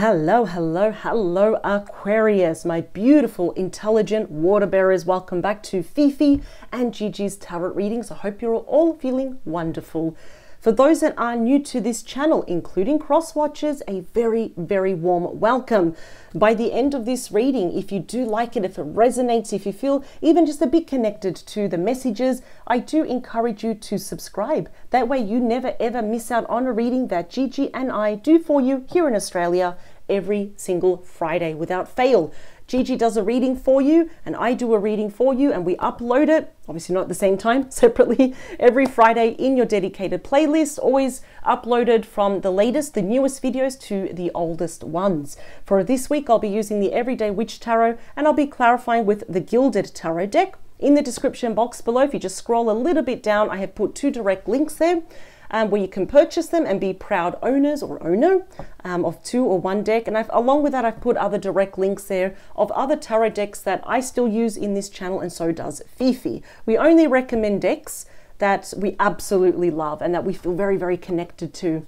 Hello, hello, hello, Aquarius, my beautiful, intelligent water bearers. Welcome back to Fifi and Gigi's tarot readings. I hope you're all feeling wonderful. For those that are new to this channel, including cross watchers, a very, very warm welcome. By the end of this reading, if you do like it, if it resonates, if you feel even just a bit connected to the messages, I do encourage you to subscribe. That way, you never ever miss out on a reading that Gigi and I do for you here in Australia every single Friday without fail. Gigi does a reading for you, and I do a reading for you, and we upload it, obviously not at the same time, separately, every Friday in your dedicated playlist, always uploaded from the latest, the newest videos to the oldest ones. For this week, I'll be using the Everyday Witch Tarot, and I'll be clarifying with the Gilded Tarot deck. In the description box below, if you just scroll a little bit down, I have put two direct links there um, where you can purchase them and be proud owners or owner um, of two or one deck. And I've, along with that, I've put other direct links there of other tarot decks that I still use in this channel, and so does Fifi. We only recommend decks that we absolutely love and that we feel very, very connected to.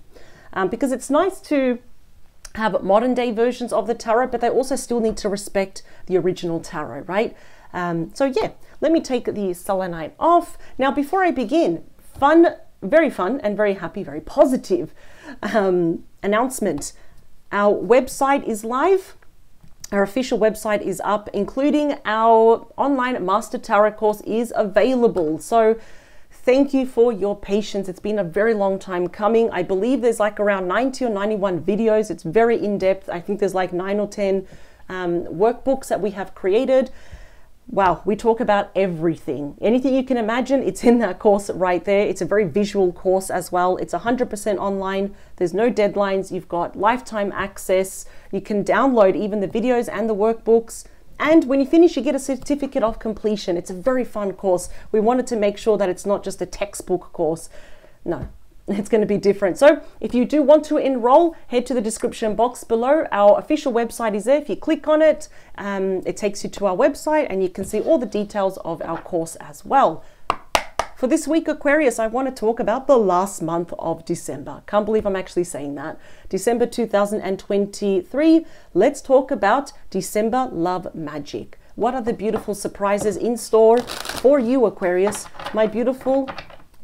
Um, because it's nice to have modern day versions of the tarot, but they also still need to respect the original tarot, right? Um, so yeah, let me take the selenite off. Now, before I begin, fun very fun and very happy, very positive um, announcement. Our website is live. Our official website is up, including our online Master Tarot course is available. So thank you for your patience. It's been a very long time coming. I believe there's like around 90 or 91 videos. It's very in-depth. I think there's like nine or 10 um, workbooks that we have created. Wow, we talk about everything. Anything you can imagine, it's in that course right there. It's a very visual course as well. It's 100% online. There's no deadlines. You've got lifetime access. You can download even the videos and the workbooks. And when you finish, you get a certificate of completion. It's a very fun course. We wanted to make sure that it's not just a textbook course. No, it's going to be different. So if you do want to enroll, head to the description box below. Our official website is there. If you click on it, um, it takes you to our website and you can see all the details of our course as well. For this week, Aquarius, I want to talk about the last month of December. Can't believe I'm actually saying that. December 2023. Let's talk about December love magic. What are the beautiful surprises in store for you, Aquarius? My beautiful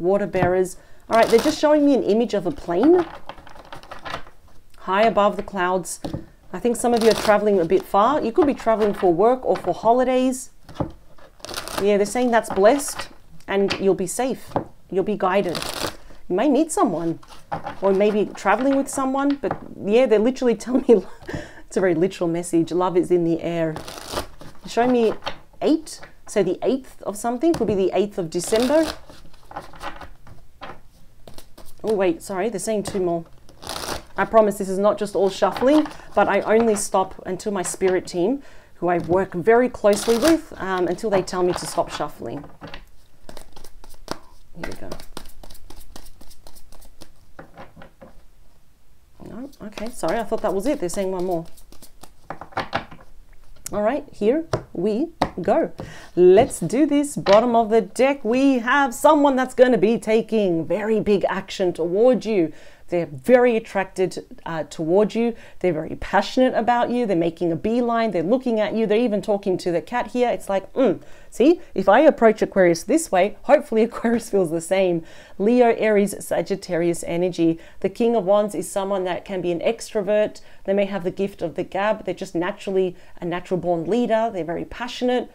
water bearers all right, they're just showing me an image of a plane high above the clouds. I think some of you are traveling a bit far. You could be traveling for work or for holidays. Yeah, they're saying that's blessed and you'll be safe. You'll be guided. You may meet someone or maybe traveling with someone, but yeah, they're literally telling me it's a very literal message. Love is in the air. They're me eight. So the 8th of something could be the 8th of December. Oh, wait, sorry, they're saying two more. I promise this is not just all shuffling, but I only stop until my spirit team, who I work very closely with, um, until they tell me to stop shuffling. Here we go. No, okay, sorry, I thought that was it. They're saying one more. All right, here we go. Let's do this. Bottom of the deck, we have someone that's going to be taking very big action toward you. They're very attracted uh, you. They're very passionate about you. They're making a beeline. They're looking at you. They're even talking to the cat here. It's like, mm, see, if I approach Aquarius this way, hopefully Aquarius feels the same. Leo, Aries, Sagittarius energy. The King of Wands is someone that can be an extrovert. They may have the gift of the gab. They're just naturally a natural born leader. They're very passionate,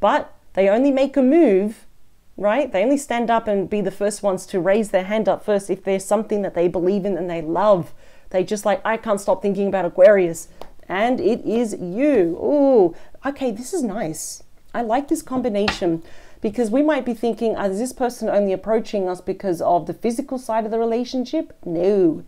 but they only make a move right? They only stand up and be the first ones to raise their hand up first if there's something that they believe in and they love. They just like, I can't stop thinking about Aquarius. And it is you. Oh, okay, this is nice. I like this combination because we might be thinking, ah, is this person only approaching us because of the physical side of the relationship? No.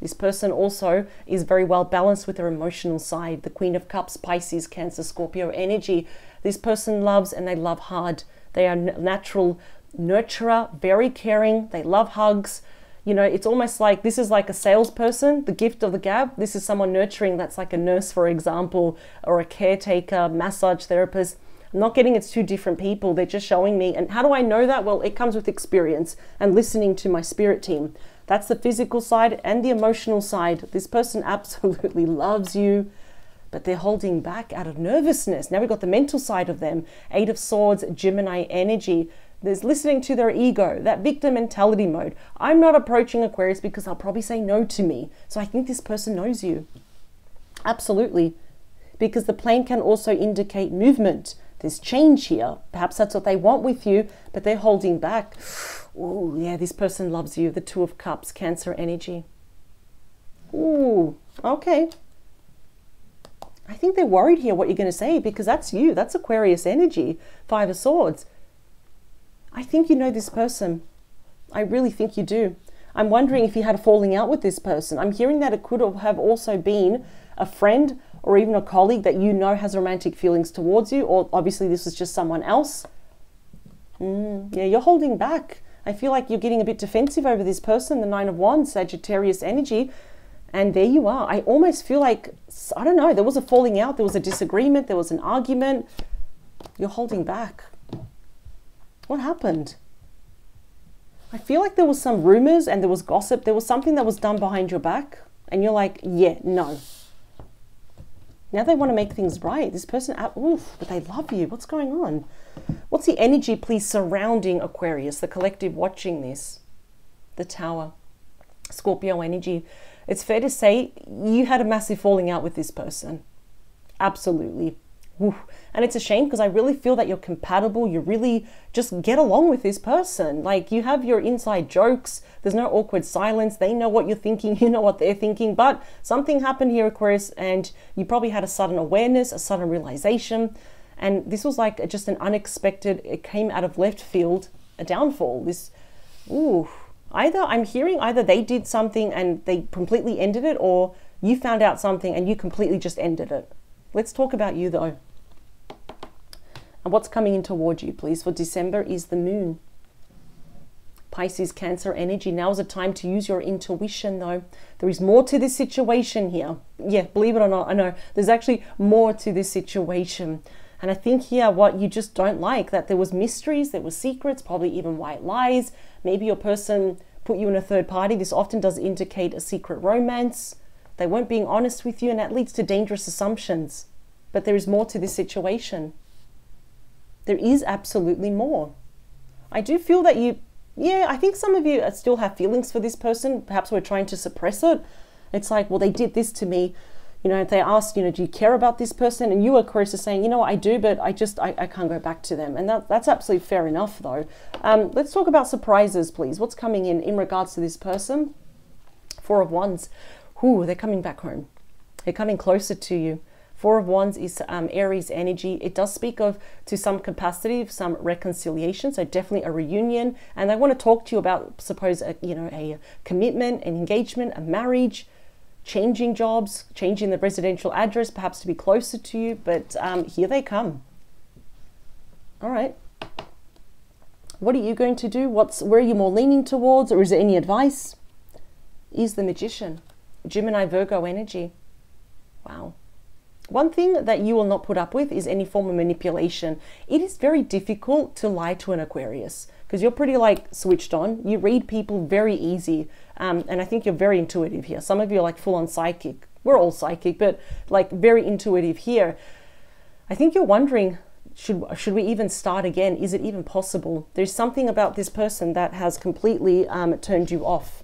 This person also is very well balanced with their emotional side. The Queen of Cups, Pisces, Cancer, Scorpio energy. This person loves and they love hard. They are natural nurturer, very caring. They love hugs. You know, it's almost like this is like a salesperson, the gift of the gab. This is someone nurturing that's like a nurse, for example, or a caretaker, massage therapist. I'm not getting it's two different people. They're just showing me. And how do I know that? Well, it comes with experience and listening to my spirit team. That's the physical side and the emotional side. This person absolutely loves you, but they're holding back out of nervousness. Now we've got the mental side of them. Eight of Swords, Gemini energy. There's listening to their ego, that victim mentality mode. I'm not approaching Aquarius because they'll probably say no to me. So I think this person knows you. Absolutely. Because the plane can also indicate movement. There's change here. Perhaps that's what they want with you, but they're holding back. Oh, yeah, this person loves you. The Two of Cups, Cancer energy. Ooh, okay. I think they're worried here what you're going to say because that's you. That's Aquarius energy. Five of Swords. I think you know this person. I really think you do. I'm wondering if you had a falling out with this person. I'm hearing that it could have also been a friend or even a colleague that you know has romantic feelings towards you, or obviously this is just someone else. Mm, yeah, you're holding back. I feel like you're getting a bit defensive over this person, the Nine of Wands, Sagittarius energy. And there you are. I almost feel like, I don't know, there was a falling out, there was a disagreement, there was an argument. You're holding back. What happened? I feel like there was some rumors and there was gossip. There was something that was done behind your back. And you're like, yeah, no. Now they want to make things right. This person, oof, but they love you. What's going on? What's the energy, please, surrounding Aquarius, the collective watching this? The Tower, Scorpio energy. It's fair to say you had a massive falling out with this person. Absolutely. And it's a shame because I really feel that you're compatible. You really just get along with this person. Like you have your inside jokes. There's no awkward silence. They know what you're thinking. You know what they're thinking. But something happened here, Aquarius, and you probably had a sudden awareness, a sudden realization. And this was like just an unexpected, it came out of left field, a downfall. This, ooh, either I'm hearing either they did something and they completely ended it, or you found out something and you completely just ended it. Let's talk about you though. And what's coming in toward you, please, for December is the moon. Pisces, Cancer energy. Now is a time to use your intuition, though. There is more to this situation here. Yeah, believe it or not, I know there's actually more to this situation. And I think here what you just don't like that there was mysteries, there were secrets, probably even white lies. Maybe your person put you in a third party. This often does indicate a secret romance. They weren't being honest with you, and that leads to dangerous assumptions. But there is more to this situation. There is absolutely more. I do feel that you, yeah, I think some of you still have feelings for this person. Perhaps we're trying to suppress it. It's like, well, they did this to me. You know, if they asked, you know, do you care about this person? And you, of course, are saying, you know, I do, but I just, I, I can't go back to them. And that, that's absolutely fair enough, though. Um, let's talk about surprises, please. What's coming in in regards to this person? Four of Wands. Ooh, they're coming back home. They're coming closer to you. Four of Wands is um, Aries energy. It does speak of, to some capacity, of some reconciliation, so definitely a reunion. And I want to talk to you about, suppose, a, you know, a commitment, an engagement, a marriage, changing jobs, changing the residential address, perhaps to be closer to you. But um, here they come. All right. What are you going to do? What's where are you more leaning towards, or is there any advice? Is the magician, Gemini Virgo energy. Wow. One thing that you will not put up with is any form of manipulation. It is very difficult to lie to an Aquarius because you're pretty like switched on. You read people very easy. Um, and I think you're very intuitive here. Some of you are like full on psychic. We're all psychic, but like very intuitive here. I think you're wondering, should, should we even start again? Is it even possible? There's something about this person that has completely um, turned you off.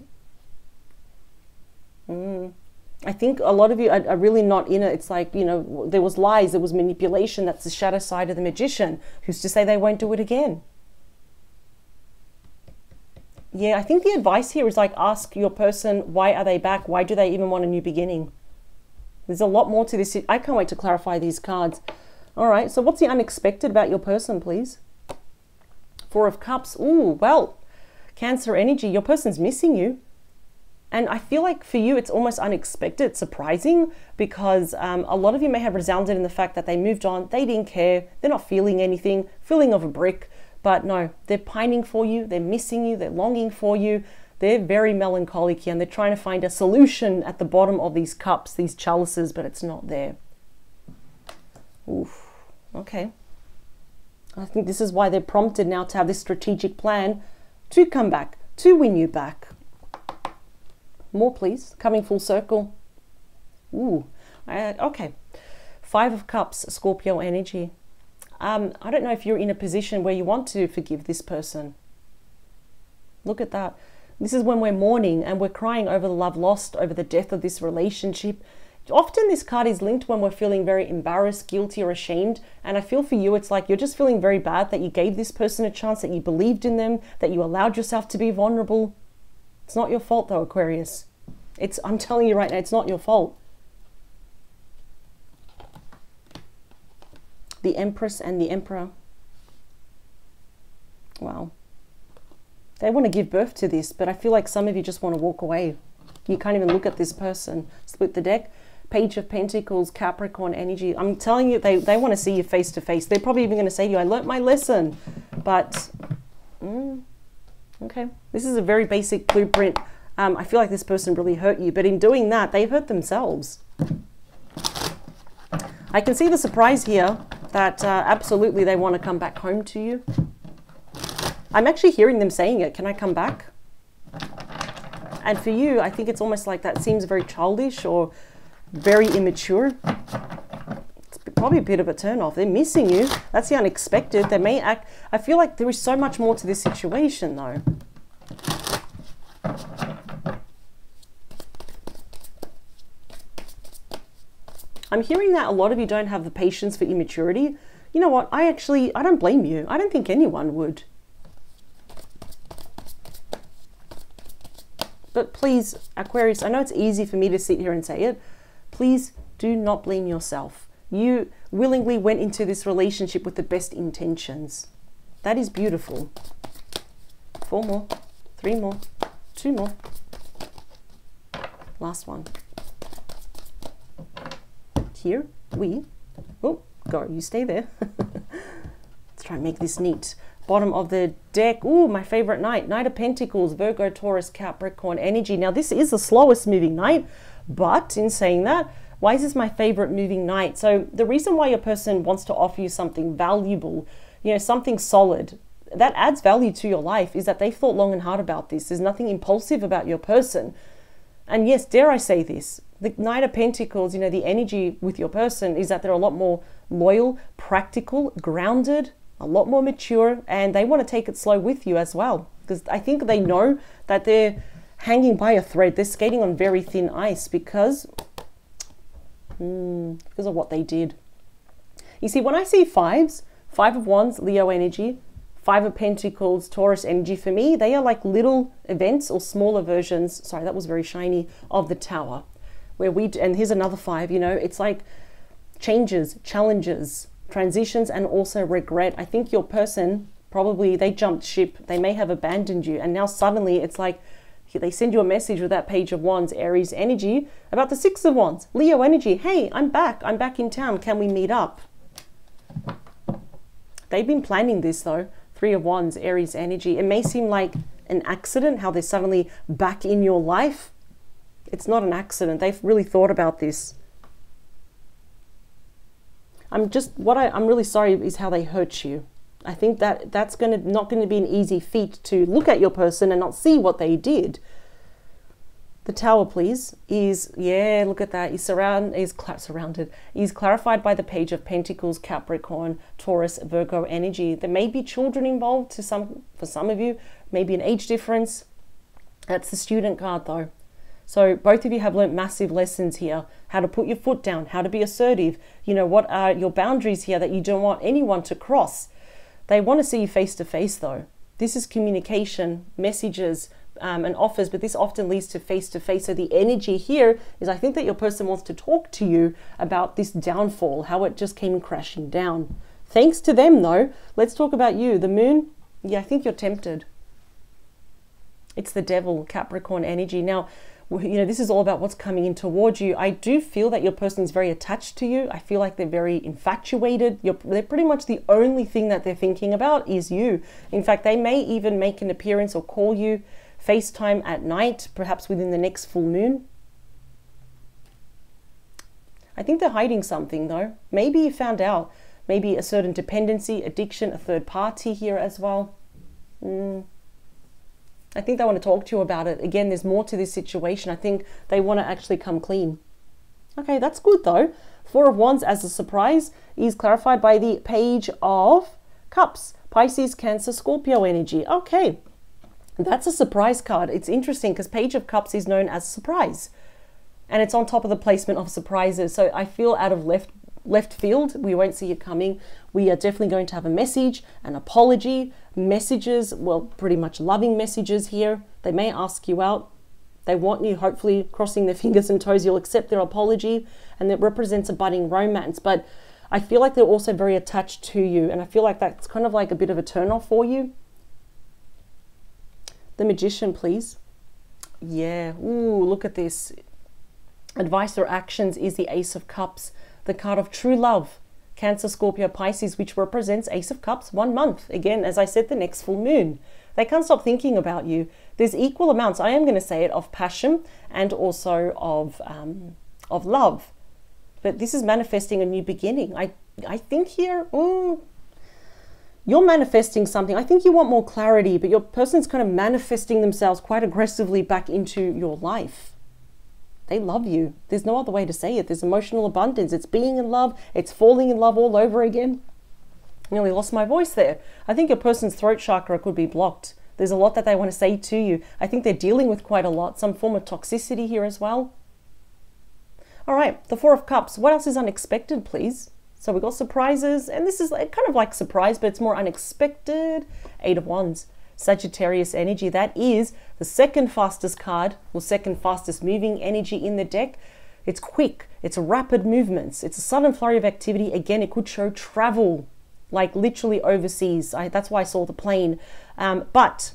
Mm. I think a lot of you are, are, really not in it. It's like, you know, there was lies, there was manipulation. That's the shadow side of the magician. Who's to say they won't do it again? Yeah, I think the advice here is like ask your person, why are they back? Why do they even want a new beginning? There's a lot more to this. I can't wait to clarify these cards. All right, so what's the unexpected about your person, please? Four of Cups. Ooh, well, Cancer energy. Your person's missing you. And I feel like for you, it's almost unexpected, surprising, because um, a lot of you may have resounded in the fact that they moved on, they didn't care, they're not feeling anything, feeling of a brick. But no, they're pining for you, they're missing you, they're longing for you. They're very melancholic here and they're trying to find a solution at the bottom of these cups, these chalices, but it's not there. Oof, okay. I think this is why they're prompted now to have this strategic plan to come back, to win you back. More, please. Coming full circle. Ooh, uh, okay. Five of Cups, Scorpio energy. Um, I don't know if you're in a position where you want to forgive this person. Look at that. This is when we're mourning and we're crying over the love lost, over the death of this relationship. Often, this card is linked when we're feeling very embarrassed, guilty, or ashamed. And I feel for you, it's like you're just feeling very bad that you gave this person a chance, that you believed in them, that you allowed yourself to be vulnerable. It's not your fault, though, Aquarius. It's, I'm telling you right now, it's not your fault. The Empress and the Emperor. Wow. They want to give birth to this, but I feel like some of you just want to walk away. You can't even look at this person. Split the deck. Page of Pentacles, Capricorn energy. I'm telling you, they, they want to see you face to face. They're probably even going to say to you, I learnt my lesson. But, mm, okay. This is a very basic blueprint. Um, I feel like this person really hurt you. But in doing that, they hurt themselves. I can see the surprise here that uh, absolutely they want to come back home to you. I'm actually hearing them saying it. Can I come back? And for you, I think it's almost like that seems very childish or very immature. It's probably a bit of a turn off. They're missing you. That's the unexpected. They may act. I feel like there is so much more to this situation, though. I'm hearing that a lot of you don't have the patience for immaturity. You know what? I actually, I don't blame you. I don't think anyone would. But please, Aquarius, I know it's easy for me to sit here and say it. Please do not blame yourself. You willingly went into this relationship with the best intentions. That is beautiful. Four more, three more, two more. Last one. Here, we, oh, go, you stay there. Let's try and make this neat bottom of the deck. Ooh, my favorite night. Knight of Pentacles, Virgo, Taurus, Capricorn energy. Now, this is the slowest moving knight, but in saying that, why is this my favorite moving knight? So, the reason why your person wants to offer you something valuable, you know, something solid, that adds value to your life is that they've thought long and hard about this. There's nothing impulsive about your person. And yes, dare I say this, the Knight of Pentacles, you know, the energy with your person is that they're a lot more loyal, practical, grounded, a lot more mature, and they want to take it slow with you as well. Because I think they know that they're hanging by a thread. They're skating on very thin ice because, mm, because of what they did. You see, when I see fives, five of wands, Leo energy, five of pentacles, Taurus energy, for me, they are like little events or smaller versions. Sorry, that was very shiny of the tower. Where we, and here's another five, you know, it's like changes, challenges, transitions and also regret. I think your person probably they jumped ship, they may have abandoned you, and now suddenly it's like they send you a message with that page of wands, Aries energy, about the six of wands, Leo energy. Hey, I'm back. I'm back in town. Can we meet up? They've been planning this though. Three of wands, Aries energy. It may seem like an accident how they're suddenly back in your life. It's not an accident. They've really thought about this. I'm just what I, I'm really sorry is how they hurt you. I think that that's going to not going to be an easy feat to look at your person and not see what they did. The tower, please, is yeah. Look at that. He's surround is surrounded. He's clarified by the page of Pentacles, Capricorn, Taurus, Virgo energy. There may be children involved to some for some of you. Maybe an age difference. That's the student card though. So both of you have learnt massive lessons here. How to put your foot down, how to be assertive. You know, what are your boundaries here that you don't want anyone to cross. They want to see you face to face though. This is communication, messages, um, and offers, but this often leads to face to face. So the energy here is I think that your person wants to talk to you about this downfall, how it just came crashing down. Thanks to them though, let's talk about you. The moon, yeah, I think you're tempted. It's the devil, Capricorn energy. Now, you know, this is all about what's coming in towards you. I do feel that your person is very attached to you. I feel like they're very infatuated. You're, they're pretty much the only thing that they're thinking about is you. In fact, they may even make an appearance or call you FaceTime at night, perhaps within the next full moon. I think they're hiding something though. Maybe you found out. Maybe a certain dependency, addiction, a third party here as well. Mm. I think they want to talk to you about it. Again, there's more to this situation. I think they want to actually come clean. Okay, that's good though. Four of Wands as a surprise is clarified by the Page of Cups. Pisces, Cancer, Scorpio energy. Okay, that's a surprise card. It's interesting because Page of Cups is known as surprise. And it's on top of the placement of surprises. So I feel out of left left field. We won't see it coming. We are definitely going to have a message, an apology, messages, well, pretty much loving messages here. They may ask you out. They want you, hopefully, crossing their fingers and toes, you'll accept their apology, and that represents a budding romance. But I feel like they're also very attached to you, and I feel like that's kind of like a bit of a turn off for you. The magician, please. Yeah, ooh, look at this. Advice or actions is the Ace of Cups, the card of true love. Cancer, Scorpio, Pisces, which represents Ace of Cups, one month. Again, as I said, the next full moon. They can't stop thinking about you. There's equal amounts, I am going to say it, of passion and also of, um, of love. But this is manifesting a new beginning. I, I think here, ooh, you're manifesting something. I think you want more clarity, but your person's kind of manifesting themselves quite aggressively back into your life. They love you. There's no other way to say it. There's emotional abundance. It's being in love. It's falling in love all over again. Nearly lost my voice there. I think a person's throat chakra could be blocked. There's a lot that they want to say to you. I think they're dealing with quite a lot, some form of toxicity here as well. All right, the Four of Cups. What else is unexpected, please? So we've got surprises, and this is uh, kind of like surprise, but it's more unexpected. Eight of Wands, Sagittarius energy. That is the second fastest card, or second fastest moving energy in the deck. It's quick, it's rapid movements, it's a sudden flurry of activity. Again, it could show travel, like literally overseas. I, that's why I saw the plane. Um, but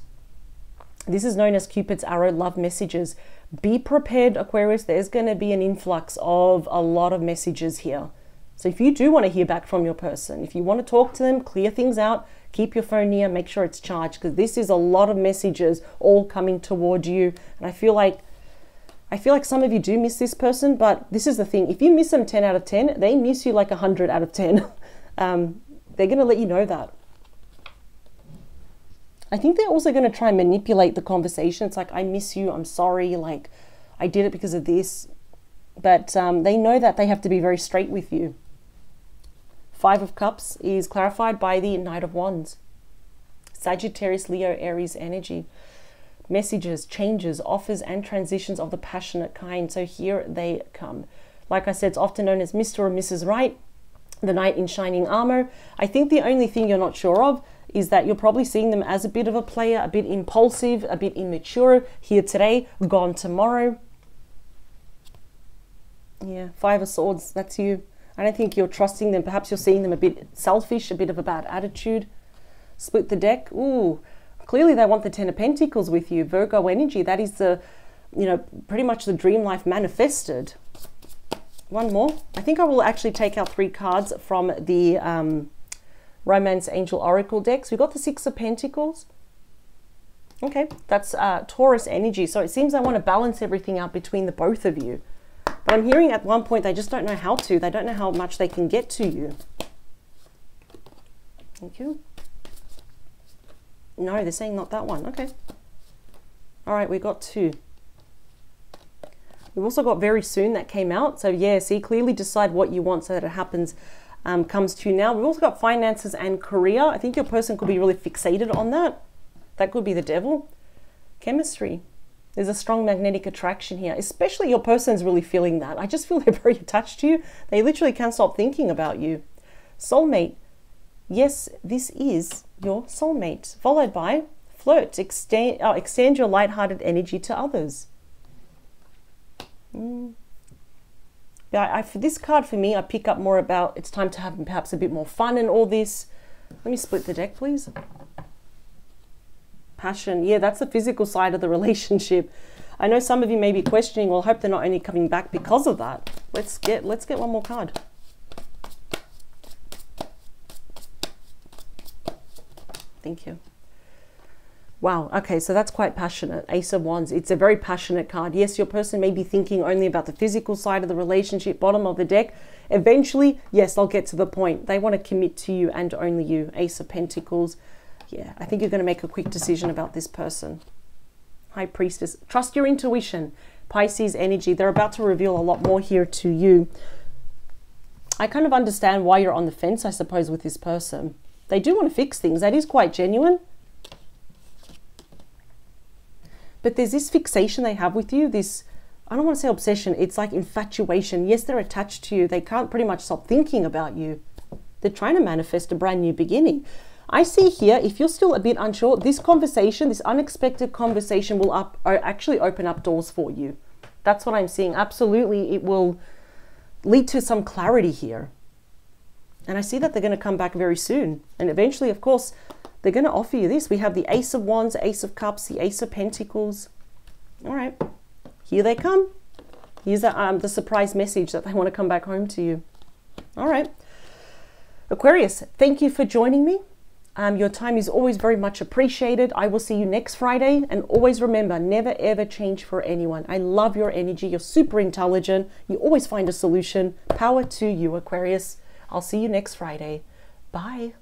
this is known as Cupid's arrow love messages. Be prepared, Aquarius. There's going to be an influx of a lot of messages here. So if you do want to hear back from your person, if you want to talk to them, clear things out, keep your phone near, make sure it's charged because this is a lot of messages all coming toward you. And I feel like I feel like some of you do miss this person, but this is the thing. If you miss them 10 out of 10, they miss you like 100 out of 10. um, they're going to let you know that. I think they're also going to try and manipulate the conversation. It's like, I miss you. I'm sorry. Like, I did it because of this. But um, they know that they have to be very straight with you. Five of Cups is clarified by the Knight of Wands. Sagittarius, Leo, Aries energy. Messages, changes, offers, and transitions of the passionate kind. So here they come. Like I said, it's often known as Mr. or Mrs. Right, the knight in shining armor. I think the only thing you're not sure of is that you're probably seeing them as a bit of a player, a bit impulsive, a bit immature, here today, gone tomorrow. Yeah, Five of Swords, that's you. I don't think you're trusting them. Perhaps you're seeing them a bit selfish, a bit of a bad attitude. Split the deck. Ooh, clearly they want the Ten of Pentacles with you. Virgo energy, that is the, you know, pretty much the dream life manifested. One more. I think I will actually take out three cards from the um, Romance Angel Oracle decks. We've got the Six of Pentacles. Okay, that's uh, Taurus energy. So it seems I want to balance everything out between the both of you. I'm hearing at one point they just don't know how to. They don't know how much they can get to you. Thank you. No, they're saying not that one. Okay. All right, we got two. We've also got very soon that came out. So yeah, see, clearly decide what you want so that it happens, um, comes to you now. We've also got finances and career. I think your person could be really fixated on that. That could be the devil. Chemistry. There's a strong magnetic attraction here, especially your person's really feeling that. I just feel they're very attached to you. They literally can't stop thinking about you. Soulmate. Yes, this is your soulmate. Followed by flirt. Extend, uh, extend your light-hearted energy to others. Mm. Yeah, I, for this card for me, I pick up more about it's time to have perhaps a bit more fun in all this. Let me split the deck, please passion. Yeah, that's the physical side of the relationship. I know some of you may be questioning, well, I hope they're not only coming back because of that. Let's get let's get one more card. Thank you. Wow, okay, so that's quite passionate. Ace of Wands, it's a very passionate card. Yes, your person may be thinking only about the physical side of the relationship, bottom of the deck. Eventually, yes, they'll get to the point. They want to commit to you and only you. Ace of Pentacles, yeah, I think you're going to make a quick decision about this person. High Priestess. Trust your intuition. Pisces energy. They're about to reveal a lot more here to you. I kind of understand why you're on the fence, I suppose, with this person. They do want to fix things. That is quite genuine. But there's this fixation they have with you, this, I don't want to say obsession, it's like infatuation. Yes, they're attached to you. They can't pretty much stop thinking about you. They're trying to manifest a brand new beginning. I see here, if you're still a bit unsure, this conversation, this unexpected conversation will up, actually open up doors for you. That's what I'm seeing. Absolutely, it will lead to some clarity here. And I see that they're going to come back very soon. And eventually, of course, they're going to offer you this. We have the Ace of Wands, Ace of Cups, the Ace of Pentacles. All right, here they come. Here's the, um, the surprise message that they want to come back home to you. All right. Aquarius, thank you for joining me. Um, your time is always very much appreciated. I will see you next Friday. And always remember, never ever change for anyone. I love your energy. You're super intelligent. You always find a solution. Power to you, Aquarius. I'll see you next Friday. Bye.